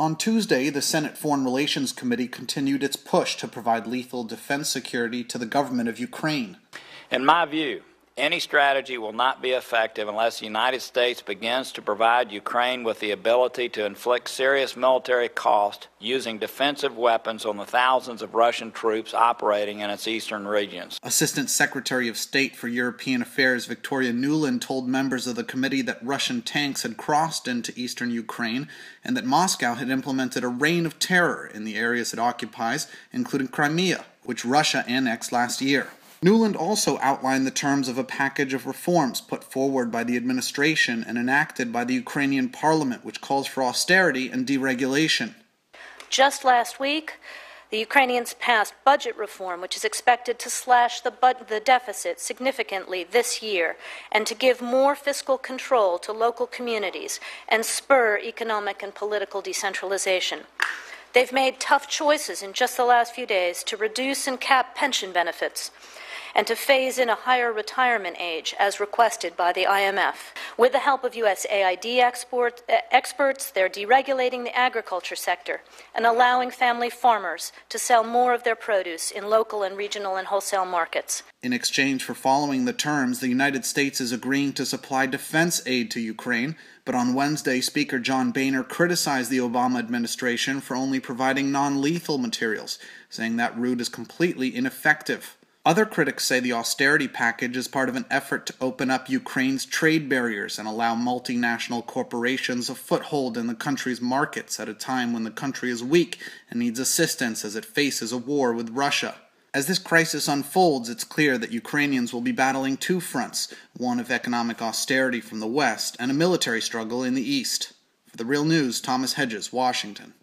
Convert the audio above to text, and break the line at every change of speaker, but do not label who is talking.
On Tuesday, the Senate Foreign Relations Committee continued its push to provide lethal defense security to the government of Ukraine.
In my view, any strategy will not be effective unless the United States begins to provide Ukraine with the ability to inflict serious military cost using defensive weapons on the thousands of Russian troops operating in its eastern regions.
Assistant Secretary of State for European Affairs Victoria Nuland told members of the committee that Russian tanks had crossed into eastern Ukraine and that Moscow had implemented a reign of terror in the areas it occupies, including Crimea, which Russia annexed last year. Nuland also outlined the terms of a package of reforms put forward by the administration and enacted by the Ukrainian parliament, which calls for austerity and deregulation.
Just last week, the Ukrainians passed budget reform, which is expected to slash the, bu- the deficit significantly this year and to give more fiscal control to local communities and spur economic and political decentralization. They've made tough choices in just the last few days to reduce and cap pension benefits and to phase in a higher retirement age as requested by the IMF. With the help of USAID export, uh, experts, they're deregulating the agriculture sector and allowing family farmers to sell more of their produce in local and regional and wholesale markets.
In exchange for following the terms, the United States is agreeing to supply defense aid to Ukraine, but on Wednesday, Speaker John Boehner criticized the Obama administration for only providing non lethal materials, saying that route is completely ineffective. Other critics say the austerity package is part of an effort to open up Ukraine's trade barriers and allow multinational corporations a foothold in the country's markets at a time when the country is weak and needs assistance as it faces a war with Russia. As this crisis unfolds, it's clear that Ukrainians will be battling two fronts one of economic austerity from the West and a military struggle in the East. For the Real News, Thomas Hedges, Washington.